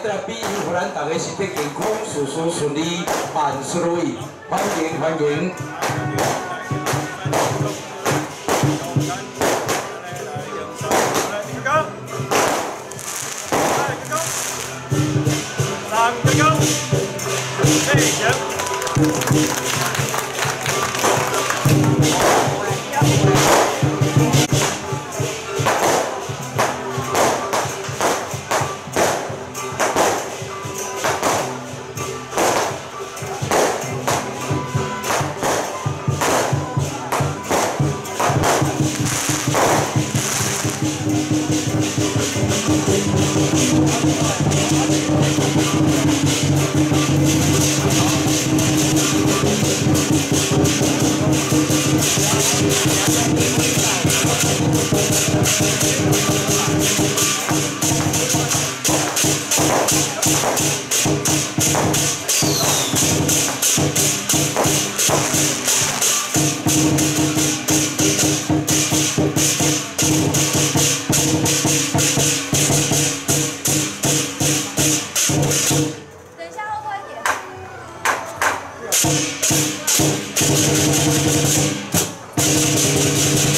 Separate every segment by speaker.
Speaker 1: 特别欢迎大家 hiburan 利、万事如意，欢迎欢迎 Thank you.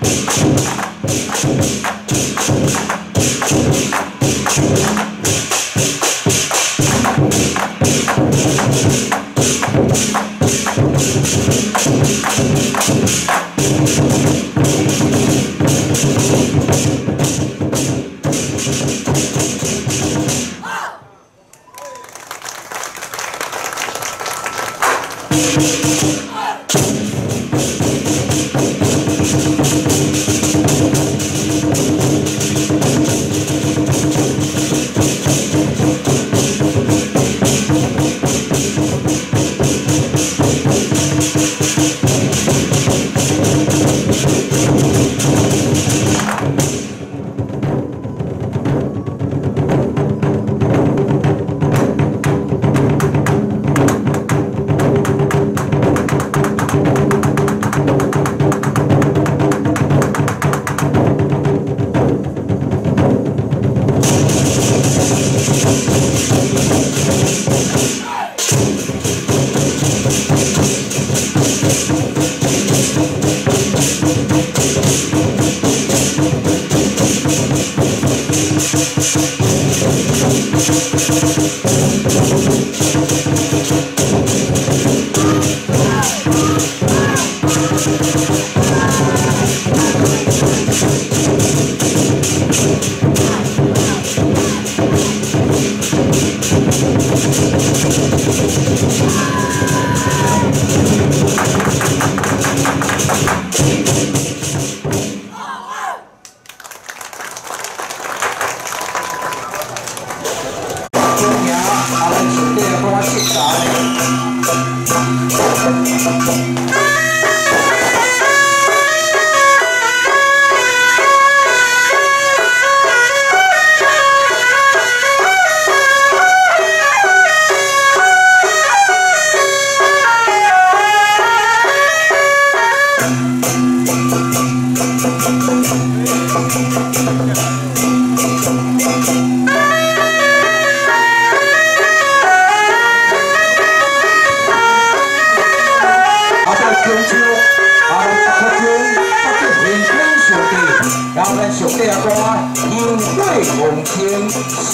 Speaker 1: Thank you.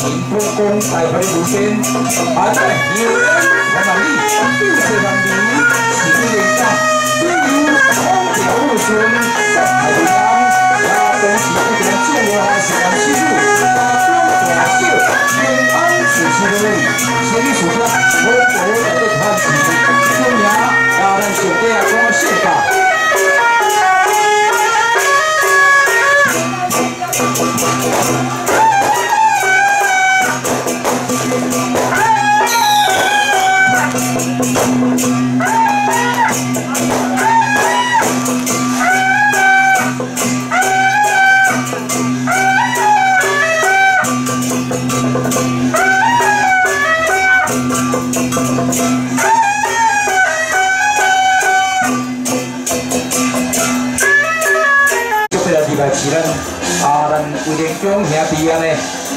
Speaker 1: 북공 사이버의 무신 맞아 이유는 대만이 세방님이 지지된다 이유 통계로 우승 대구당 야동 지구대학 친구와 시간 시주 학교 대학교 신방 주시는 세계수가 목표를 boleh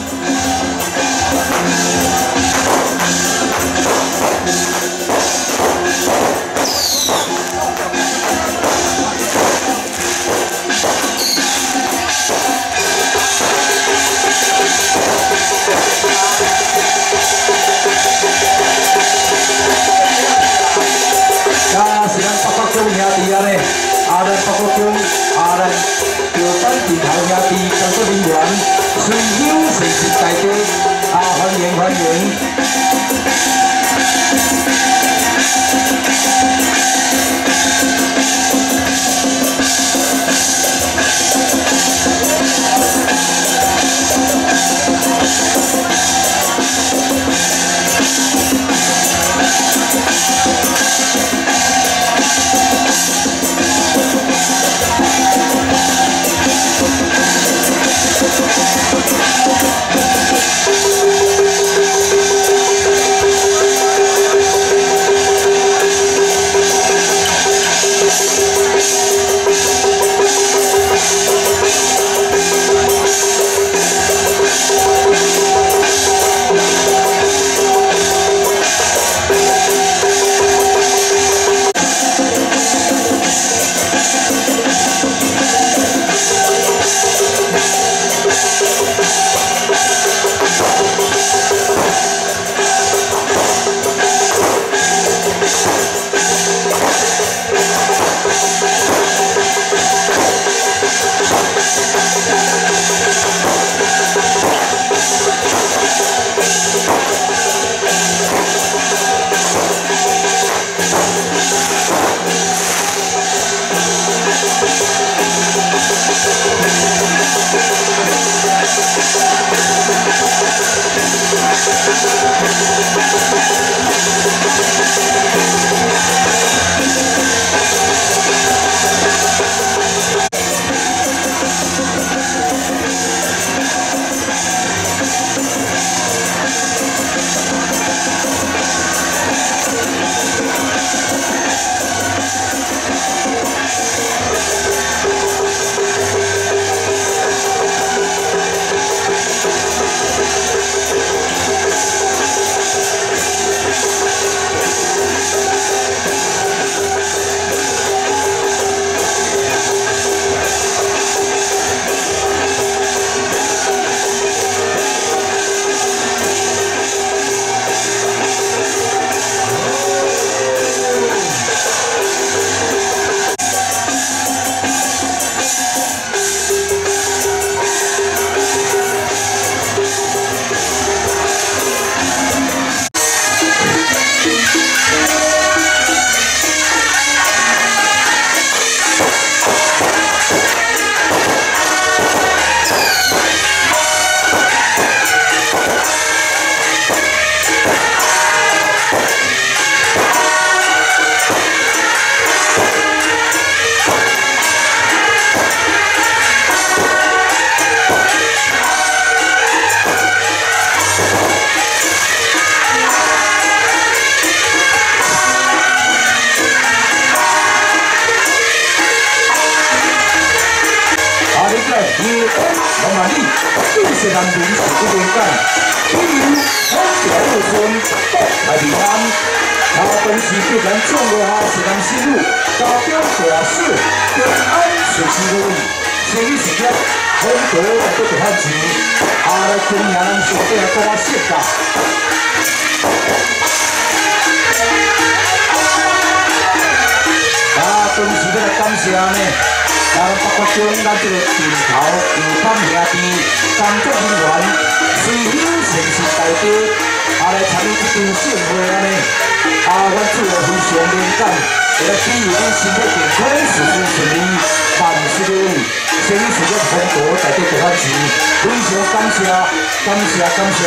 Speaker 1: sedang pakok yung yati pakok yung aran di hal di buwan suyi 谢谢，大家啊，欢迎欢迎。这男人是不灵感，只有好条有顺，福来平安。他本是叫咱创下是咱新路，高标大小平安顺时如意，生意事业风格来得着番钱，啊来今年咱上底来讲啊设计。啊，真是要来感谢呢！咱北国中咱这个镜头有康兄弟工作人员，随友诚实代表。啊，来参与这场盛会安尼，啊，阮主要非常敏感，为了祈愿恁身体健康，事事顺利，万事如意，生意事业蓬勃，大家多发钱，非常感谢，感谢，感谢。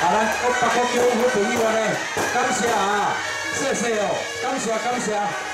Speaker 1: 好了，我八个叫好朋友呢，感谢啊，谢谢哦，感谢感谢。